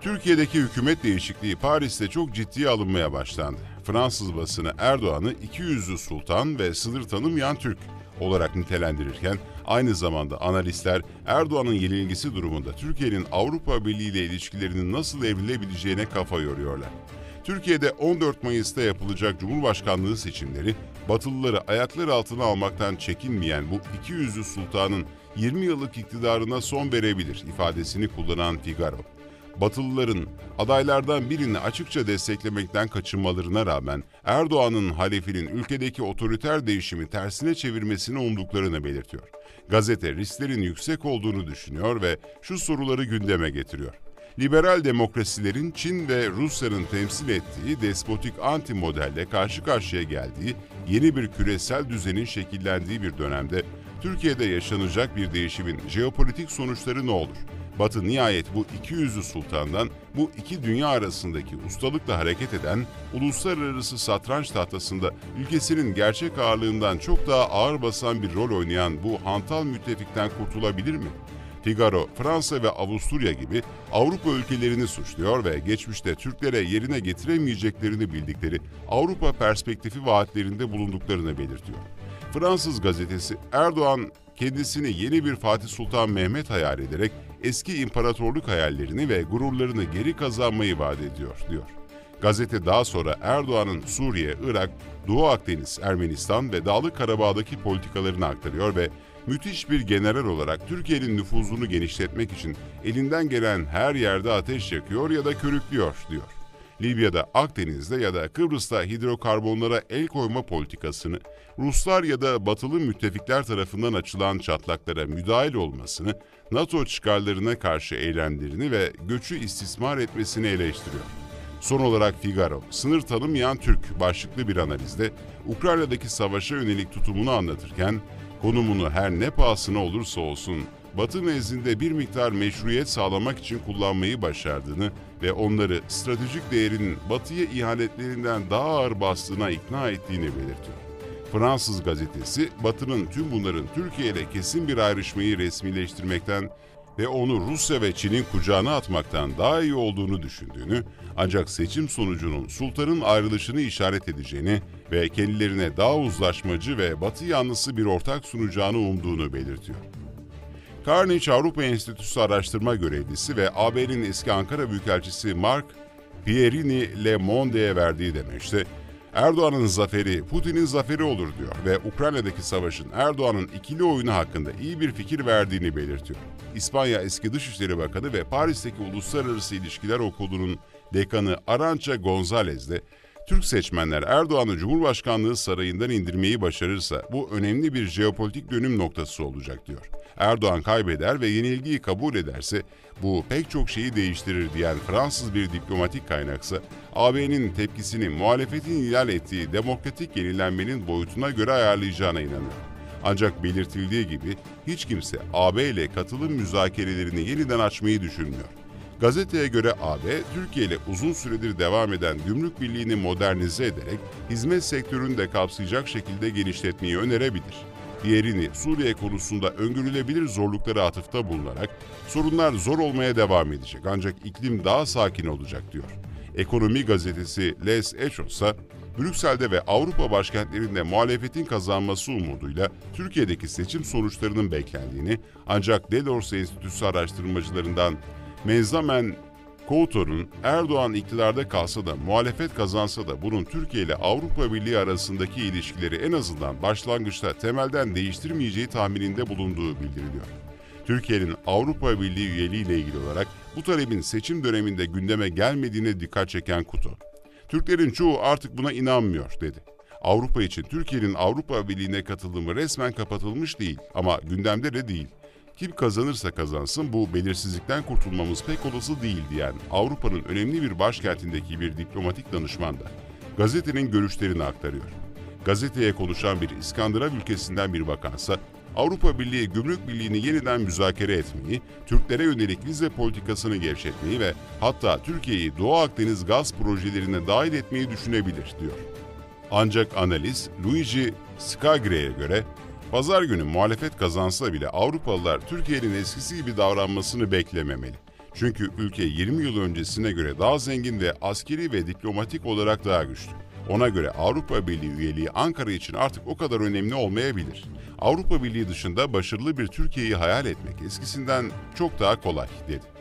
Türkiye'deki hükümet değişikliği Paris'te çok ciddiye alınmaya başlandı. Fransız basını Erdoğan'ı iki yüzlü sultan ve sınır tanımayan Türk olarak nitelendirirken aynı zamanda analistler Erdoğan'ın yenilgisi durumunda Türkiye'nin Avrupa Birliği ile ilişkilerinin nasıl evrilebileceğine kafa yoruyorlar. Türkiye'de 14 Mayıs'ta yapılacak Cumhurbaşkanlığı seçimleri Batılıları ayaklar altına almaktan çekinmeyen bu iki yüzlü sultanın 20 yıllık iktidarına son verebilir ifadesini kullanan Figaro. Batılıların adaylardan birini açıkça desteklemekten kaçınmalarına rağmen Erdoğan'ın halefinin ülkedeki otoriter değişimi tersine çevirmesini umduklarını belirtiyor. Gazete risklerin yüksek olduğunu düşünüyor ve şu soruları gündeme getiriyor. Liberal demokrasilerin Çin ve Rusya'nın temsil ettiği despotik anti modelle karşı karşıya geldiği yeni bir küresel düzenin şekillendiği bir dönemde Türkiye'de yaşanacak bir değişimin jeopolitik sonuçları ne olur? Batı nihayet bu iki yüzlü sultandan, bu iki dünya arasındaki ustalıkla hareket eden uluslararası satranç tahtasında ülkesinin gerçek ağırlığından çok daha ağır basan bir rol oynayan bu hantal müttefikten kurtulabilir mi? Figaro, Fransa ve Avusturya gibi Avrupa ülkelerini suçluyor ve geçmişte Türklere yerine getiremeyeceklerini bildikleri Avrupa perspektifi vaatlerinde bulunduklarını belirtiyor. Fransız gazetesi Erdoğan kendisini yeni bir Fatih Sultan Mehmet hayal ederek eski imparatorluk hayallerini ve gururlarını geri kazanmayı vaat ediyor, diyor. Gazete daha sonra Erdoğan'ın Suriye, Irak, Doğu Akdeniz, Ermenistan ve Dağlık Karabağ'daki politikalarını aktarıyor ve müthiş bir general olarak Türkiye'nin nüfuzunu genişletmek için elinden gelen her yerde ateş yakıyor ya da körüklüyor, diyor. Libya'da, Akdeniz'de ya da Kıbrıs'ta hidrokarbonlara el koyma politikasını, Ruslar ya da batılı müttefikler tarafından açılan çatlaklara müdahil olmasını, NATO çıkarlarına karşı eylemlerini ve göçü istismar etmesini eleştiriyor. Son olarak Figaro, sınır tanımayan Türk başlıklı bir analizde Ukrayna'daki savaşa yönelik tutumunu anlatırken, konumunu her ne pahasına olursa olsun Batı nezdinde bir miktar meşruiyet sağlamak için kullanmayı başardığını ve onları stratejik değerinin Batı'ya ihanetlerinden daha ağır bastığına ikna ettiğini belirtiyor. Fransız gazetesi, Batı'nın tüm bunların Türkiye ile kesin bir ayrışmayı resmileştirmekten ve onu Rusya ve Çin'in kucağına atmaktan daha iyi olduğunu düşündüğünü, ancak seçim sonucunun sultanın ayrılışını işaret edeceğini ve kendilerine daha uzlaşmacı ve batı yanlısı bir ortak sunacağını umduğunu belirtiyor. Carnegie Avrupa Enstitüsü araştırma görevlisi ve AB'nin eski Ankara Büyükelçisi Mark Pierini Le Monde'ye verdiği demeçte, Erdoğan'ın zaferi Putin'in zaferi olur diyor ve Ukrayna'daki savaşın Erdoğan'ın ikili oyunu hakkında iyi bir fikir verdiğini belirtiyor. İspanya eski Dışişleri Bakanı ve Paris'teki Uluslararası İlişkiler Okulu'nun dekanı Arancha Gonzalez de Türk seçmenler Erdoğan'ı Cumhurbaşkanlığı sarayından indirmeyi başarırsa bu önemli bir jeopolitik dönüm noktası olacak diyor. Erdoğan kaybeder ve yenilgiyi kabul ederse bu pek çok şeyi değiştirir diyen Fransız bir diplomatik kaynaksa AB'nin tepkisini muhalefetin ihlal ettiği demokratik yenilenmenin boyutuna göre ayarlayacağına inanıyor. Ancak belirtildiği gibi hiç kimse AB ile katılım müzakerelerini yeniden açmayı düşünmüyor. Gazeteye göre AB, Türkiye ile uzun süredir devam eden gümrük birliğini modernize ederek hizmet sektörünü de kapsayacak şekilde genişletmeyi önerebilir. Diğerini Suriye konusunda öngörülebilir zorluklara atıfta bulunarak sorunlar zor olmaya devam edecek ancak iklim daha sakin olacak diyor. Ekonomi gazetesi Les Echos ise Brüksel'de ve Avrupa başkentlerinde muhalefetin kazanması umuduyla Türkiye'deki seçim sonuçlarının beklendiğini ancak Delors Enstitüsü araştırmacılarından Menzamen Koutor'un Erdoğan iktidarda kalsa da muhalefet kazansa da bunun Türkiye ile Avrupa Birliği arasındaki ilişkileri en azından başlangıçta temelden değiştirmeyeceği tahmininde bulunduğu bildiriliyor. Türkiye'nin Avrupa Birliği üyeliği ile ilgili olarak bu talebin seçim döneminde gündeme gelmediğine dikkat çeken Kutu. Türklerin çoğu artık buna inanmıyor dedi. Avrupa için Türkiye'nin Avrupa Birliği'ne katılımı resmen kapatılmış değil ama gündemde de değil. Kim kazanırsa kazansın bu belirsizlikten kurtulmamız pek olası değil diyen Avrupa'nın önemli bir başkentindeki bir diplomatik danışman da gazetenin görüşlerini aktarıyor. Gazeteye konuşan bir İskandinav ülkesinden bir bakansa Avrupa Birliği Gümrük Birliği'ni yeniden müzakere etmeyi, Türklere yönelik vize politikasını gevşetmeyi ve hatta Türkiye'yi Doğu Akdeniz gaz projelerine dahil etmeyi düşünebilir diyor. Ancak analiz Luigi Scagre'ye göre Pazar günü muhalefet kazansa bile Avrupalılar Türkiye'nin eskisi gibi davranmasını beklememeli. Çünkü ülke 20 yıl öncesine göre daha zengin ve askeri ve diplomatik olarak daha güçlü. Ona göre Avrupa Birliği üyeliği Ankara için artık o kadar önemli olmayabilir. Avrupa Birliği dışında başarılı bir Türkiye'yi hayal etmek eskisinden çok daha kolay, dedi.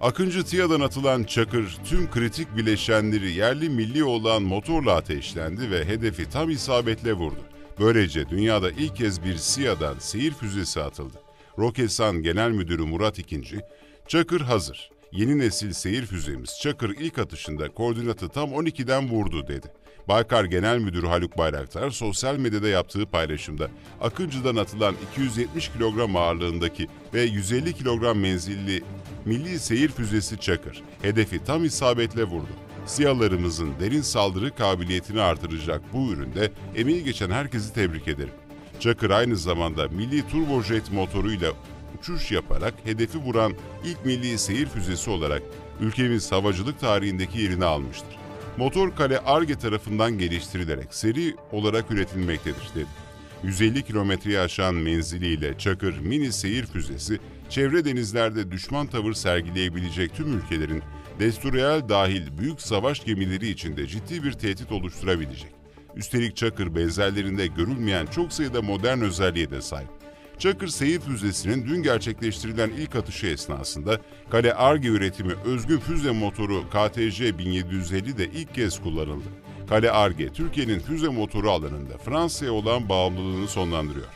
Akıncı TİA'dan atılan Çakır tüm kritik bileşenleri yerli milli olan motorla ateşlendi ve hedefi tam isabetle vurdu. Böylece dünyada ilk kez bir SİA'dan seyir füzesi atıldı. Roketsan Genel Müdürü Murat İkinci, Çakır hazır. Yeni nesil seyir füzemiz Çakır ilk atışında koordinatı tam 12'den vurdu dedi. Baykar Genel Müdürü Haluk Bayraktar sosyal medyada yaptığı paylaşımda Akıncı'dan atılan 270 kilogram ağırlığındaki ve 150 kilogram menzilli milli seyir füzesi Çakır hedefi tam isabetle vurdu. Siyalarımızın derin saldırı kabiliyetini artıracak bu üründe emeği geçen herkesi tebrik ederim. Çakır aynı zamanda milli turbojet motoruyla uçuş yaparak hedefi vuran ilk milli seyir füzesi olarak ülkemiz havacılık tarihindeki yerini almıştır. Motor kale ARGE tarafından geliştirilerek seri olarak üretilmektedir dedi. 150 kilometreyi aşan menziliyle Çakır mini seyir füzesi, çevre denizlerde düşman tavır sergileyebilecek tüm ülkelerin Destroyer dahil büyük savaş gemileri içinde ciddi bir tehdit oluşturabilecek. Üstelik Çakır benzerlerinde görülmeyen çok sayıda modern özelliğe de sahip. Çakır seyir füzesinin dün gerçekleştirilen ilk atışı esnasında Kale Arge üretimi özgün füze motoru KTJ 1750 de ilk kez kullanıldı. Kale Arge, Türkiye'nin füze motoru alanında Fransa'ya olan bağımlılığını sonlandırıyor.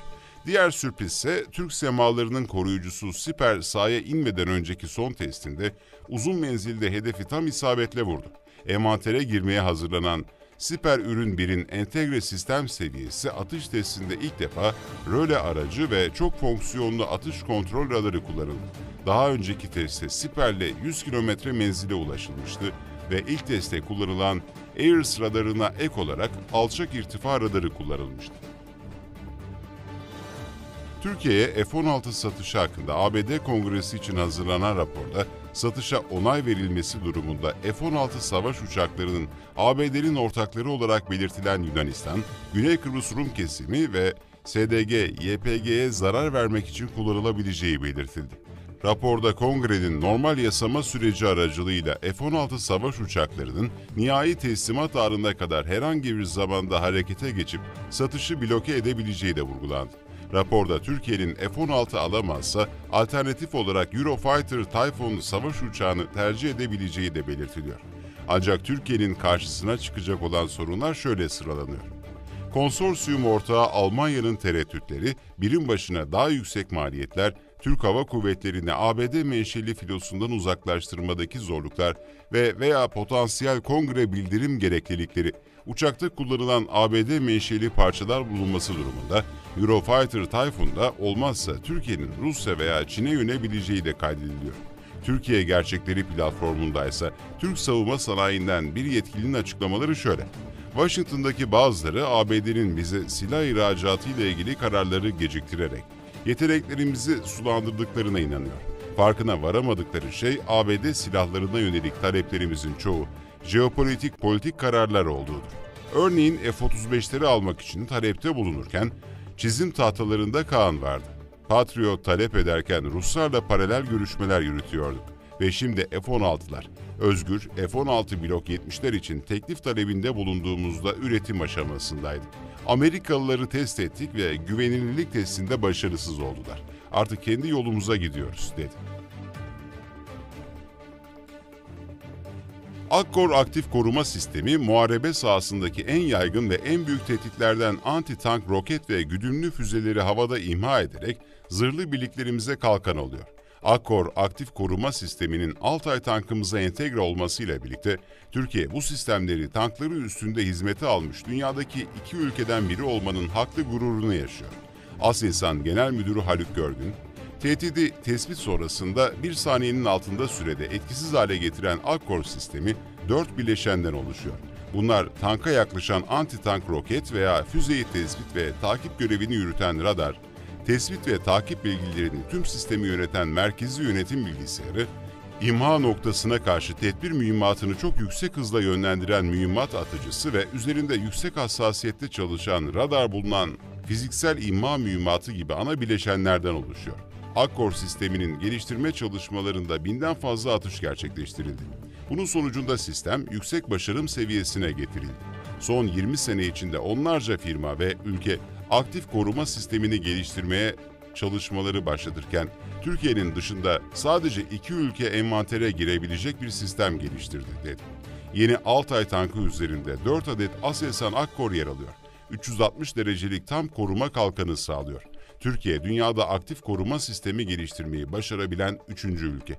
Diğer sürpriz ise Türk semalarının koruyucusu Siper sahaya inmeden önceki son testinde uzun menzilde hedefi tam isabetle vurdu. Envantere girmeye hazırlanan Siper Ürün 1'in entegre sistem seviyesi atış testinde ilk defa röle aracı ve çok fonksiyonlu atış kontrol radarı kullanıldı. Daha önceki testte Siper'le 100 kilometre menzile ulaşılmıştı ve ilk testte kullanılan AIRS radarına ek olarak alçak irtifa radarı kullanılmıştı. Türkiye'ye F-16 satışı hakkında ABD Kongresi için hazırlanan raporda satışa onay verilmesi durumunda F-16 savaş uçaklarının ABD'nin ortakları olarak belirtilen Yunanistan, Güney Kıbrıs Rum kesimi ve SDG, YPG'ye zarar vermek için kullanılabileceği belirtildi. Raporda kongrenin normal yasama süreci aracılığıyla F-16 savaş uçaklarının nihai teslimat anına kadar herhangi bir zamanda harekete geçip satışı bloke edebileceği de vurgulandı. Raporda Türkiye'nin F-16 alamazsa alternatif olarak Eurofighter Typhoon savaş uçağını tercih edebileceği de belirtiliyor. Ancak Türkiye'nin karşısına çıkacak olan sorunlar şöyle sıralanıyor. Konsorsiyum ortağı Almanya'nın tereddütleri, birim başına daha yüksek maliyetler, Türk Hava Kuvvetleri'ni ABD menşeli filosundan uzaklaştırmadaki zorluklar ve veya potansiyel kongre bildirim gereklilikleri, uçakta kullanılan ABD menşeli parçalar bulunması durumunda Eurofighter Typhoon'da olmazsa Türkiye'nin Rusya veya Çin'e yönelebileceği de kaydediliyor. Türkiye Gerçekleri platformunda ise Türk savunma sanayinden bir yetkilinin açıklamaları şöyle. Washington'daki bazıları ABD'nin bize silah ihracatı ile ilgili kararları geciktirerek yeteneklerimizi sulandırdıklarına inanıyor. Farkına varamadıkları şey ABD silahlarına yönelik taleplerimizin çoğu jeopolitik politik kararlar olduğudur. Örneğin F-35'leri almak için talepte bulunurken çizim tahtalarında Kaan vardı. Patriot talep ederken Ruslarla paralel görüşmeler yürütüyorduk. Ve şimdi F-16'lar. Özgür, F-16 Blok 70'ler için teklif talebinde bulunduğumuzda üretim aşamasındaydı. Amerikalıları test ettik ve güvenilirlik testinde başarısız oldular. Artık kendi yolumuza gidiyoruz, dedi. Akkor aktif koruma sistemi muharebe sahasındaki en yaygın ve en büyük tehditlerden anti-tank roket ve güdümlü füzeleri havada imha ederek zırhlı birliklerimize kalkan oluyor. Akkor aktif koruma sisteminin Altay tankımıza entegre olmasıyla birlikte Türkiye bu sistemleri tankları üstünde hizmete almış dünyadaki iki ülkeden biri olmanın haklı gururunu yaşıyor. Aselsan Genel Müdürü Haluk Görgün, tehdidi tespit sonrasında bir saniyenin altında sürede etkisiz hale getiren Akkor sistemi dört bileşenden oluşuyor. Bunlar tanka yaklaşan anti-tank roket veya füzeyi tespit ve takip görevini yürüten radar, tespit ve takip bilgilerini tüm sistemi yöneten merkezi yönetim bilgisayarı, imha noktasına karşı tedbir mühimmatını çok yüksek hızla yönlendiren mühimmat atıcısı ve üzerinde yüksek hassasiyette çalışan radar bulunan fiziksel imha mühimmatı gibi ana bileşenlerden oluşuyor. Akkor sisteminin geliştirme çalışmalarında binden fazla atış gerçekleştirildi. Bunun sonucunda sistem yüksek başarım seviyesine getirildi. Son 20 sene içinde onlarca firma ve ülke aktif koruma sistemini geliştirmeye çalışmaları başlatırken Türkiye'nin dışında sadece iki ülke envantere girebilecek bir sistem geliştirdi dedi. Yeni Altay tankı üzerinde 4 adet Aselsan Akkor yer alıyor. 360 derecelik tam koruma kalkanı sağlıyor. Türkiye dünyada aktif koruma sistemi geliştirmeyi başarabilen üçüncü ülke.